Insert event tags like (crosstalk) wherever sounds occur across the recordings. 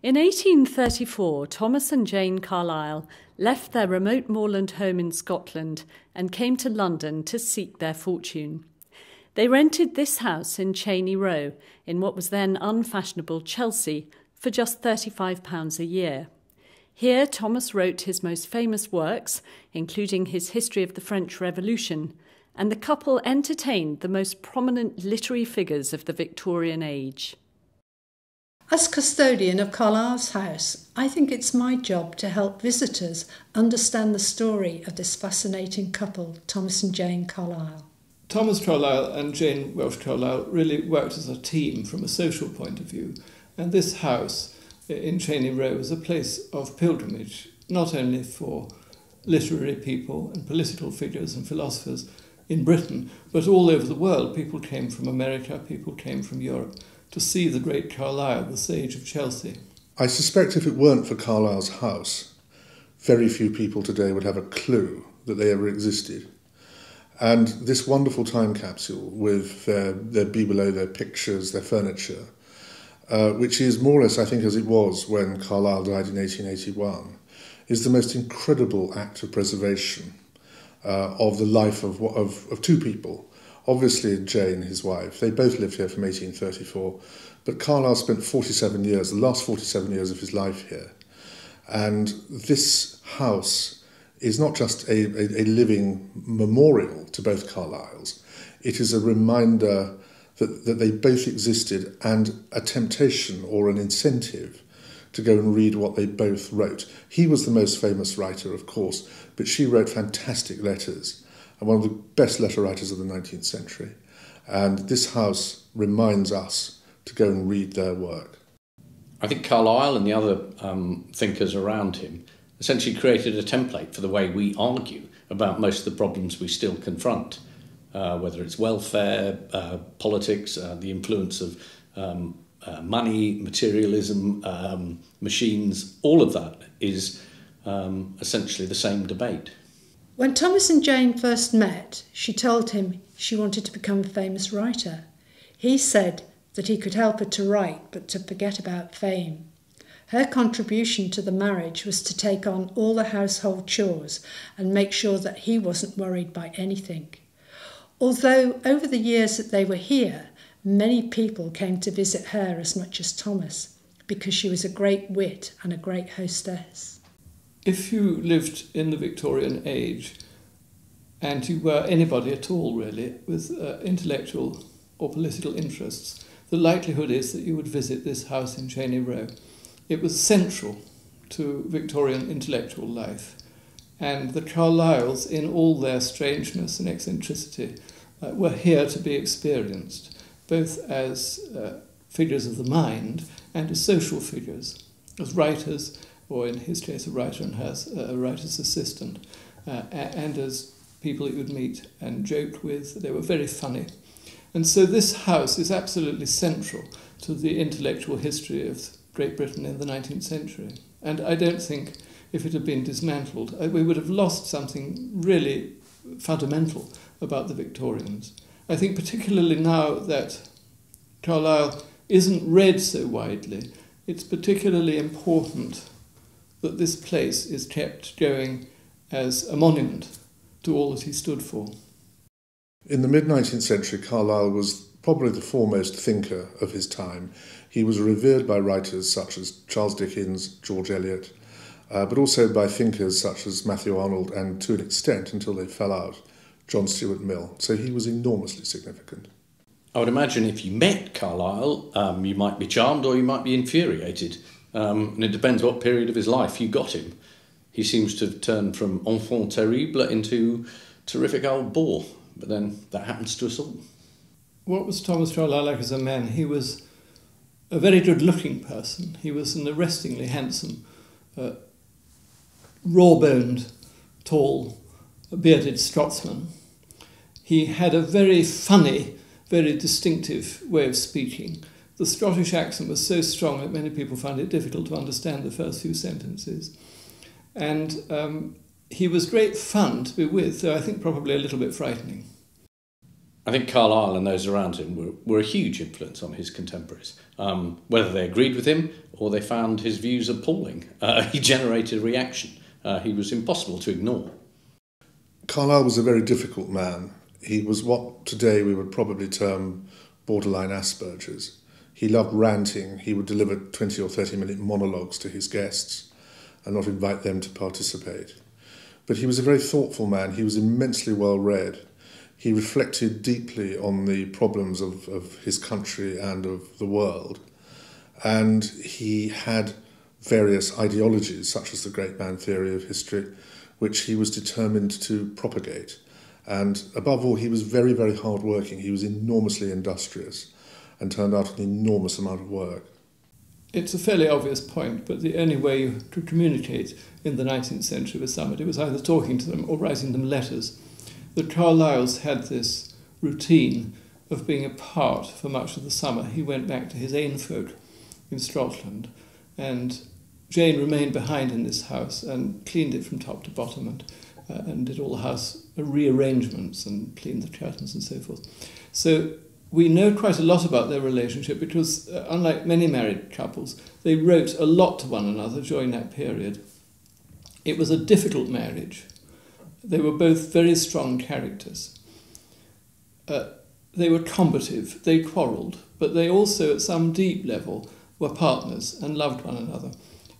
In 1834, Thomas and Jane Carlyle left their remote moorland home in Scotland and came to London to seek their fortune. They rented this house in Cheyne Row, in what was then unfashionable Chelsea, for just £35 a year. Here, Thomas wrote his most famous works, including his History of the French Revolution, and the couple entertained the most prominent literary figures of the Victorian age. As custodian of Carlyle's house, I think it's my job to help visitors understand the story of this fascinating couple, Thomas and Jane Carlyle. Thomas Carlyle and Jane Welsh Carlyle really worked as a team from a social point of view, and this house in Cheyne Row was a place of pilgrimage, not only for literary people and political figures and philosophers in Britain, but all over the world. People came from America, people came from Europe to see the great Carlyle, the sage of Chelsea. I suspect if it weren't for Carlyle's house, very few people today would have a clue that they ever existed. And this wonderful time capsule with their, their bibelot, their pictures, their furniture, uh, which is more or less, I think, as it was when Carlyle died in 1881, is the most incredible act of preservation uh, of the life of, of, of two people Obviously, Jane, his wife, they both lived here from 1834, but Carlyle spent 47 years, the last 47 years of his life here. And this house is not just a, a, a living memorial to both Carlyles, it is a reminder that, that they both existed and a temptation or an incentive to go and read what they both wrote. He was the most famous writer, of course, but she wrote fantastic letters and one of the best letter writers of the 19th century. And this house reminds us to go and read their work. I think Carlyle and the other um, thinkers around him essentially created a template for the way we argue about most of the problems we still confront, uh, whether it's welfare, uh, politics, uh, the influence of um, uh, money, materialism, um, machines, all of that is um, essentially the same debate. When Thomas and Jane first met, she told him she wanted to become a famous writer. He said that he could help her to write, but to forget about fame. Her contribution to the marriage was to take on all the household chores and make sure that he wasn't worried by anything. Although over the years that they were here, many people came to visit her as much as Thomas because she was a great wit and a great hostess if you lived in the Victorian age and you were anybody at all, really, with uh, intellectual or political interests, the likelihood is that you would visit this house in Cheyne Row. It was central to Victorian intellectual life, and the Carlyles, in all their strangeness and eccentricity, uh, were here to be experienced, both as uh, figures of the mind and as social figures, as writers or in his case, a writer and has a writer's assistant, uh, and as people you would meet and joked with. They were very funny. And so this house is absolutely central to the intellectual history of Great Britain in the 19th century. And I don't think if it had been dismantled, uh, we would have lost something really fundamental about the Victorians. I think particularly now that Carlyle isn't read so widely, it's particularly important that this place is kept going as a monument to all that he stood for. In the mid 19th century, Carlyle was probably the foremost thinker of his time. He was revered by writers such as Charles Dickens, George Eliot, uh, but also by thinkers such as Matthew Arnold and, to an extent, until they fell out, John Stuart Mill. So he was enormously significant. I would imagine if you met Carlyle, um, you might be charmed or you might be infuriated. Um, and it depends what period of his life you got him. He seems to have turned from enfant terrible into terrific old bore, but then that happens to us all. What was Thomas Carlyle like as a man? He was a very good looking person. He was an arrestingly handsome, uh, raw boned, tall, bearded Scotsman. He had a very funny, very distinctive way of speaking the Scottish accent was so strong that many people found it difficult to understand the first few sentences. And um, he was great fun to be with, though I think probably a little bit frightening. I think Carlyle and those around him were, were a huge influence on his contemporaries. Um, whether they agreed with him or they found his views appalling, (laughs) uh, he generated a reaction. Uh, he was impossible to ignore. Carlyle was a very difficult man. He was what today we would probably term borderline Asperger's. He loved ranting. He would deliver 20 or 30 minute monologues to his guests and not invite them to participate. But he was a very thoughtful man. He was immensely well read. He reflected deeply on the problems of, of his country and of the world. And he had various ideologies, such as the great man theory of history, which he was determined to propagate. And above all, he was very, very hardworking. He was enormously industrious and turned out an enormous amount of work. It's a fairly obvious point, but the only way to communicate in the 19th century with somebody was either talking to them or writing them letters. The Carlyles had this routine of being apart for much of the summer. He went back to his own folk in Scotland, and Jane remained behind in this house and cleaned it from top to bottom and, uh, and did all the house rearrangements and cleaned the curtains and so forth. So we know quite a lot about their relationship because, uh, unlike many married couples, they wrote a lot to one another during that period. It was a difficult marriage. They were both very strong characters. Uh, they were combative, they quarrelled, but they also, at some deep level, were partners and loved one another.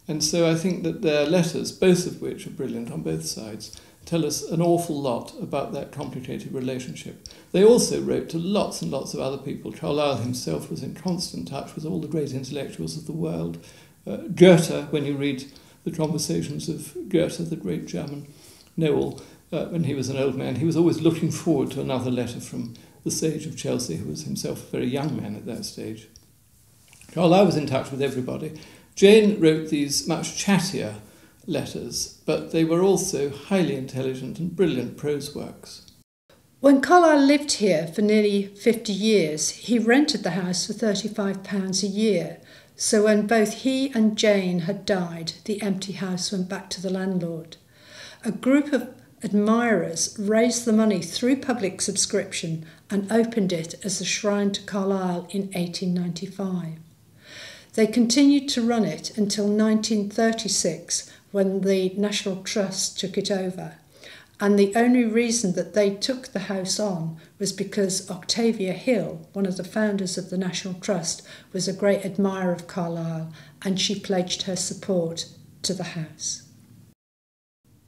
And so I think that their letters, both of which are brilliant on both sides, tell us an awful lot about that complicated relationship. They also wrote to lots and lots of other people. Carlyle himself was in constant touch with all the great intellectuals of the world. Uh, Goethe, when you read the conversations of Goethe, the great German Noel, uh, when he was an old man, he was always looking forward to another letter from the sage of Chelsea, who was himself a very young man at that stage. Carlyle was in touch with everybody. Jane wrote these much chattier letters, but they were also highly intelligent and brilliant prose works. When Carlyle lived here for nearly 50 years, he rented the house for £35 a year. So when both he and Jane had died, the empty house went back to the landlord. A group of admirers raised the money through public subscription and opened it as a shrine to Carlyle in 1895. They continued to run it until 1936 when the National Trust took it over. And the only reason that they took the house on was because Octavia Hill, one of the founders of the National Trust, was a great admirer of Carlyle and she pledged her support to the house.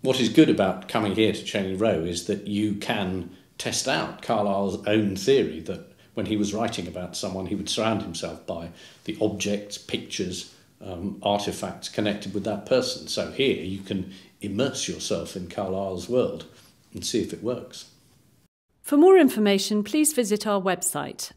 What is good about coming here to Cheyne Row is that you can test out Carlyle's own theory that when he was writing about someone, he would surround himself by the objects, pictures, um, artifacts connected with that person. So here you can immerse yourself in Carlyle's world and see if it works. For more information, please visit our website